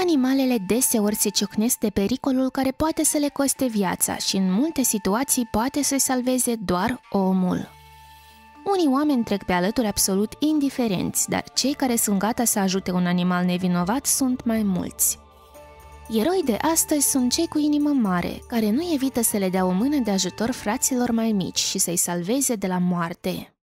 Animalele deseori se ciocnesc de pericolul care poate să le coste viața și în multe situații poate să salveze doar omul. Unii oameni trec pe alături absolut indiferenți, dar cei care sunt gata să ajute un animal nevinovat sunt mai mulți. Eroi de astăzi sunt cei cu inimă mare, care nu evită să le dea o mână de ajutor fraților mai mici și să-i salveze de la moarte.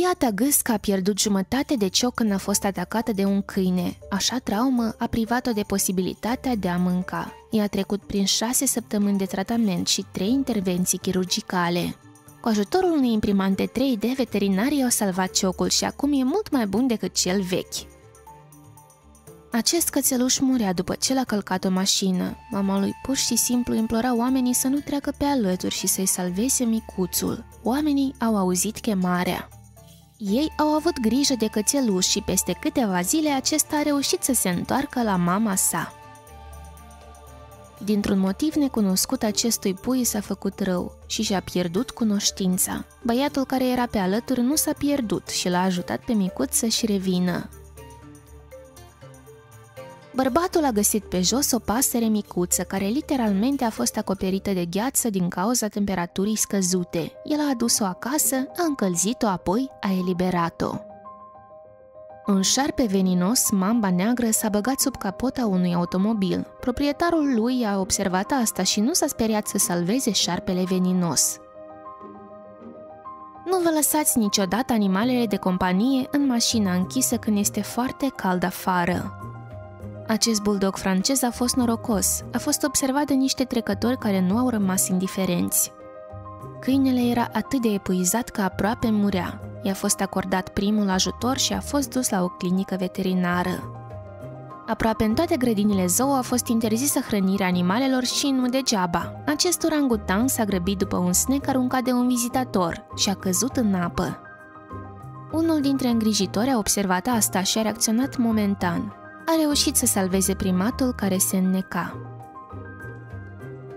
Biata gâscă a pierdut jumătate de cioc când a fost atacată de un câine. Așa traumă a privat-o de posibilitatea de a mânca. Ea a trecut prin șase săptămâni de tratament și trei intervenții chirurgicale. Cu ajutorul unei imprimante 3D, veterinarii au salvat ciocul și acum e mult mai bun decât cel vechi. Acest cățeluș murea după ce l-a călcat o mașină. Mama lui pur și simplu implora oamenii să nu treacă pe alături și să-i salveze micuțul. Oamenii au auzit chemarea. Ei au avut grijă de cățeluș și peste câteva zile acesta a reușit să se întoarcă la mama sa. Dintr-un motiv necunoscut acestui pui s-a făcut rău și și-a pierdut cunoștința. Băiatul care era pe alături nu s-a pierdut și l-a ajutat pe micuț să-și revină. Bărbatul a găsit pe jos o pasăre micuță care literalmente a fost acoperită de gheață din cauza temperaturii scăzute. El a adus-o acasă, a încălzit-o, apoi a eliberat-o. Un șarpe veninos, mamba neagră, s-a băgat sub capota unui automobil. Proprietarul lui a observat asta și nu s-a speriat să salveze șarpele veninos. Nu vă lăsați niciodată animalele de companie în mașina închisă când este foarte cald afară. Acest bulldog francez a fost norocos, a fost observat de niște trecători care nu au rămas indiferenți. Câinele era atât de epuizat că aproape murea. I-a fost acordat primul ajutor și a fost dus la o clinică veterinară. Aproape în toate grădinile zoo a fost interzisă hrănirea animalelor și nu degeaba. Acest orangutan s-a grăbit după un snack aruncat de un vizitator și a căzut în apă. Unul dintre îngrijitori a observat asta și a reacționat momentan a reușit să salveze primatul care se înneca.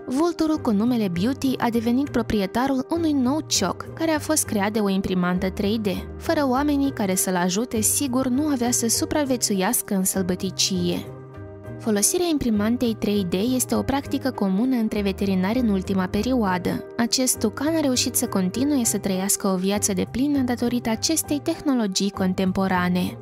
Vulturul cu numele Beauty a devenit proprietarul unui nou cioc, care a fost creat de o imprimantă 3D. Fără oamenii care să-l ajute, sigur nu avea să supraviețuiască în sălbăticie. Folosirea imprimantei 3D este o practică comună între veterinari în ultima perioadă. Acest tucan a reușit să continue să trăiască o viață de plină datorită acestei tehnologii contemporane.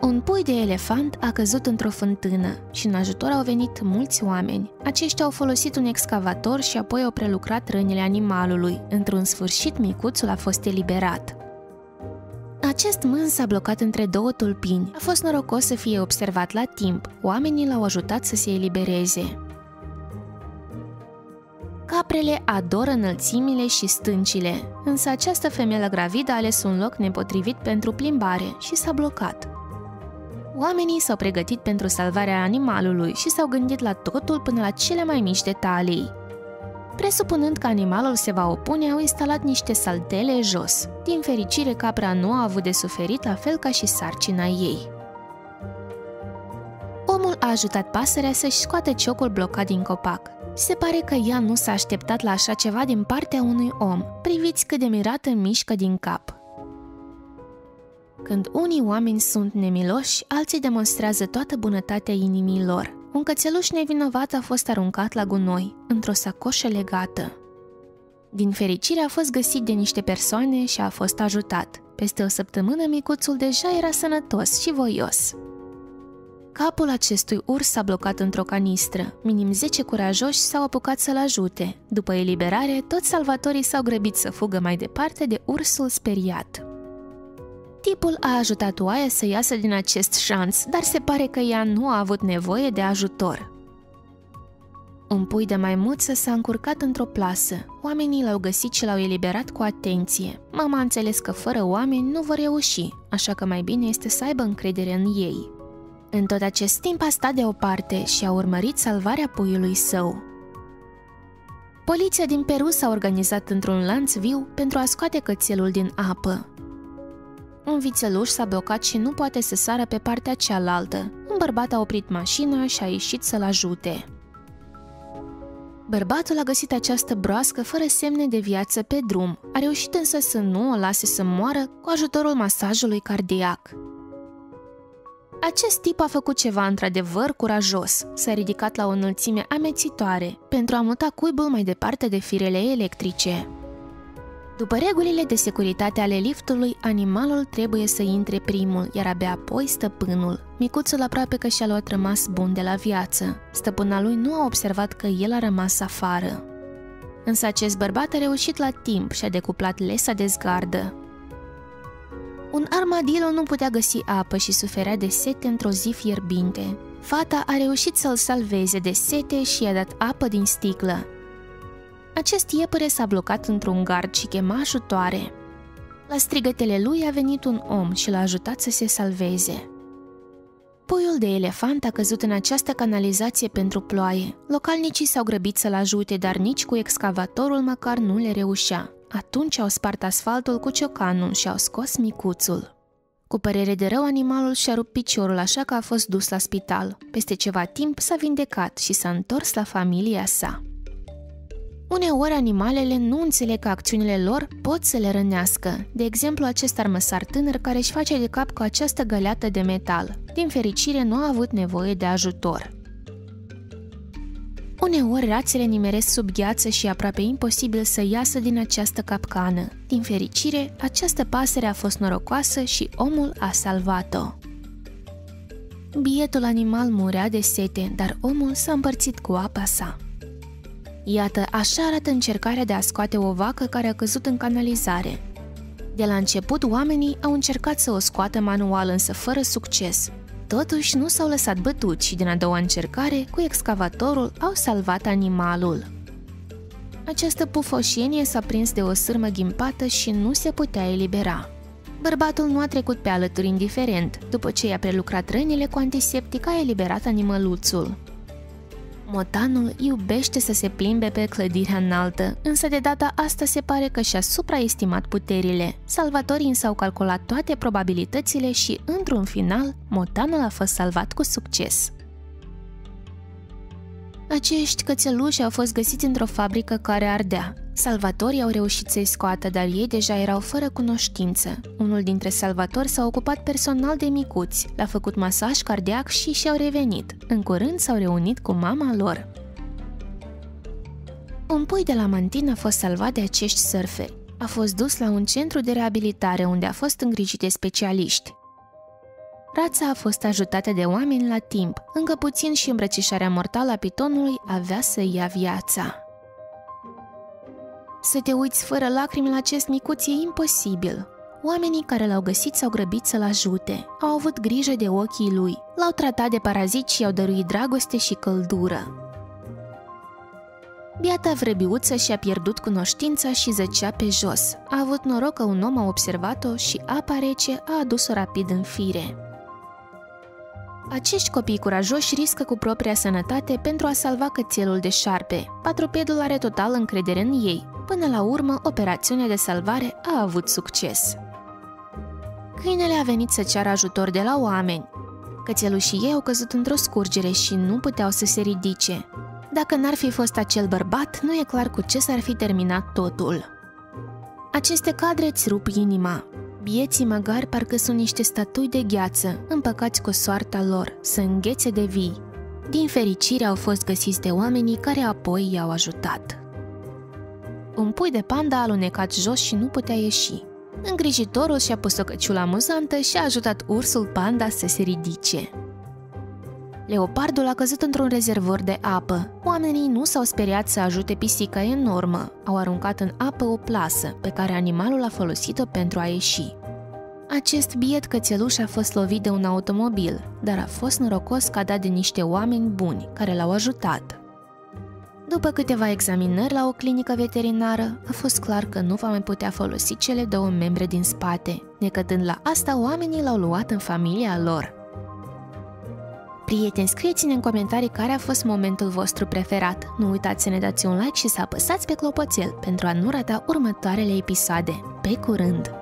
Un pui de elefant a căzut într-o fântână și în ajutor au venit mulți oameni. Aceștia au folosit un excavator și apoi au prelucrat rănile animalului. Într-un sfârșit, micuțul a fost eliberat. Acest mân s-a blocat între două tulpini. A fost norocos să fie observat la timp. Oamenii l-au ajutat să se elibereze. Caprele adoră înălțimile și stâncile, însă această femeie gravidă a ales un loc nepotrivit pentru plimbare și s-a blocat. Oamenii s-au pregătit pentru salvarea animalului și s-au gândit la totul până la cele mai mici detalii. Presupunând că animalul se va opune, au instalat niște saltele jos. Din fericire, capra nu a avut de suferit la fel ca și sarcina ei. Omul a ajutat pasărea să-și scoată ciocul blocat din copac. Se pare că ea nu s-a așteptat la așa ceva din partea unui om. Priviți cât de mirată mișcă din cap. Când unii oameni sunt nemiloși, alții demonstrează toată bunătatea inimii lor. Un cățeluș nevinovat a fost aruncat la gunoi, într-o sacoșă legată. Din fericire a fost găsit de niște persoane și a fost ajutat. Peste o săptămână micuțul deja era sănătos și voios. Capul acestui urs s-a blocat într-o canistră. Minim 10 curajoși s-au apucat să-l ajute. După eliberare, toți salvatorii s-au grăbit să fugă mai departe de ursul speriat. Tipul a ajutat oaia să iasă din acest șanț, dar se pare că ea nu a avut nevoie de ajutor. Un pui de maimuță s-a încurcat într-o plasă. Oamenii l-au găsit și l-au eliberat cu atenție. Mama a înțeles că fără oameni nu vor reuși, așa că mai bine este să aibă încredere în ei. În tot acest timp a stat deoparte și a urmărit salvarea puiului său. Poliția din Peru s-a organizat într-un lanț viu pentru a scoate cățelul din apă. Un vițeluș s-a blocat și nu poate să sară pe partea cealaltă. Un bărbat a oprit mașina și a ieșit să-l ajute. Bărbatul a găsit această broască fără semne de viață pe drum, a reușit însă să nu o lase să moară cu ajutorul masajului cardiac. Acest tip a făcut ceva într-adevăr curajos, s-a ridicat la o înălțime amețitoare pentru a muta cuibul mai departe de firele electrice. După regulile de securitate ale liftului, animalul trebuie să intre primul, iar abia apoi stăpânul. Micuțul aproape că și-a luat rămas bun de la viață. Stăpâna lui nu a observat că el a rămas afară. Însă acest bărbat a reușit la timp și a decuplat lesa de zgardă. Un armadillo nu putea găsi apă și suferea de sete într-o zi fierbinte. Fata a reușit să-l salveze de sete și i-a dat apă din sticlă. Acest iepure s-a blocat într-un gard și chema ajutoare. La strigătele lui a venit un om și l-a ajutat să se salveze. Puiul de elefant a căzut în această canalizație pentru ploaie. Localnicii s-au grăbit să-l ajute, dar nici cu excavatorul măcar nu le reușea. Atunci au spart asfaltul cu ciocanul și au scos micuțul. Cu părere de rău, animalul și-a rupt piciorul, așa că a fost dus la spital. Peste ceva timp s-a vindecat și s-a întors la familia sa. Uneori animalele nu înțeleg că acțiunile lor pot să le rănească. De exemplu, acest armăsar tânăr care își face de cap cu această găleată de metal. Din fericire, nu a avut nevoie de ajutor. Uneori rațele nimeresc sub gheață și e aproape imposibil să iasă din această capcană. Din fericire, această pasăre a fost norocoasă și omul a salvat-o. Bietul animal murea de sete, dar omul s-a împărțit cu apa sa. Iată, așa arată încercarea de a scoate o vacă care a căzut în canalizare. De la început, oamenii au încercat să o scoată manual, însă fără succes. Totuși, nu s-au lăsat bătuți și din a doua încercare, cu excavatorul, au salvat animalul. Această pufoșienie s-a prins de o sârmă ghimpată și nu se putea elibera. Bărbatul nu a trecut pe alături indiferent. După ce i-a prelucrat rănile cu antiseptic, a eliberat animăluțul. Motanul iubește să se plimbe pe clădirea înaltă, însă de data asta se pare că și-a supraestimat puterile. Salvatorii însă au calculat toate probabilitățile și, într-un final, Motanul a fost salvat cu succes. Acești cățeluși au fost găsiți într-o fabrică care ardea. Salvatorii au reușit să-i scoată, dar ei deja erau fără cunoștință. Unul dintre salvatori s-a ocupat personal de micuți, le-a făcut masaj cardiac și și-au revenit. În curând s-au reunit cu mama lor. Un pui de la Mantin a fost salvat de acești surferi. A fost dus la un centru de reabilitare unde a fost îngrijit de specialiști. Rața a fost ajutată de oameni la timp, încă puțin și îmbrățișarea mortală a pitonului avea să ia viața. Să te uiți fără lacrimi la acest micuț e imposibil. Oamenii care l-au găsit s-au grăbit să-l ajute, au avut grijă de ochii lui, l-au tratat de parazit și i-au dăruit dragoste și căldură. Biata vrăbiuță și-a pierdut cunoștința și zăcea pe jos. A avut noroc că un om a observat-o și apa rece a adus-o rapid în fire. Acești copii curajoși riscă cu propria sănătate pentru a salva cățelul de șarpe. Patropedul are total încredere în ei. Până la urmă, operațiunea de salvare a avut succes. Câinele a venit să ceară ajutor de la oameni. Cățelul și ei au căzut într-o scurgere și nu puteau să se ridice. Dacă n-ar fi fost acel bărbat, nu e clar cu ce s-ar fi terminat totul. Aceste cadre îți rup inima. Bieții magari parcă sunt niște statui de gheață, împăcați cu soarta lor, să înghețe de vii. Din fericire au fost găsiți de oamenii care apoi i-au ajutat. Un pui de panda a alunecat jos și nu putea ieși. Îngrijitorul și-a pus o căciulă amuzantă și a ajutat ursul panda să se ridice. Leopardul a căzut într-un rezervor de apă. Oamenii nu s-au speriat să ajute pisica enormă. Au aruncat în apă o plasă, pe care animalul a folosit-o pentru a ieși. Acest biet cățeluș a fost lovit de un automobil, dar a fost norocos că a dat de niște oameni buni, care l-au ajutat. După câteva examinări la o clinică veterinară, a fost clar că nu va mai putea folosi cele două membre din spate. Necătând la asta, oamenii l-au luat în familia lor. Prieteni, scrieți-ne în comentarii care a fost momentul vostru preferat. Nu uitați să ne dați un like și să apăsați pe clopoțel pentru a nu rata următoarele episoade. Pe curând!